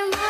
I'm I?